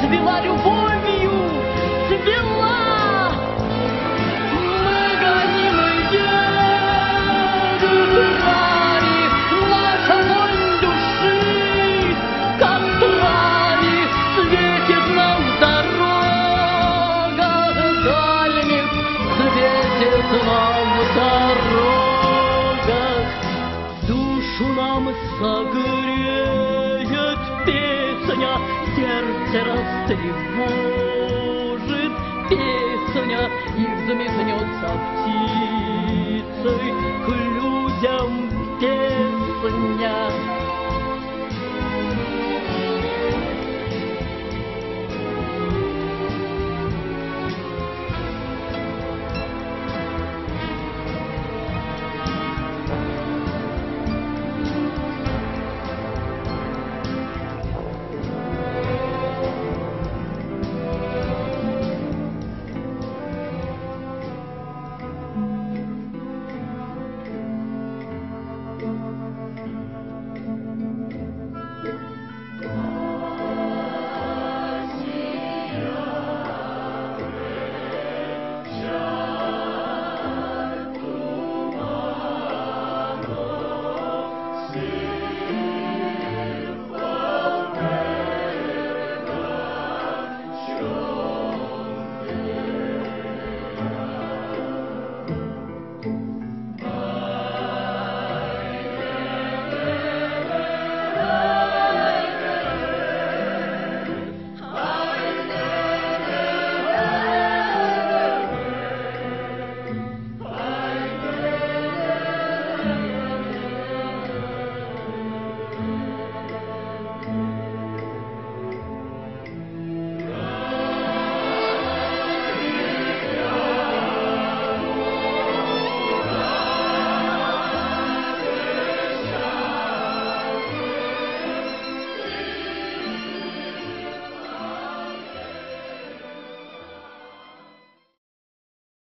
забивали вонью, цвела. тревожит песня, и взнеснется птицей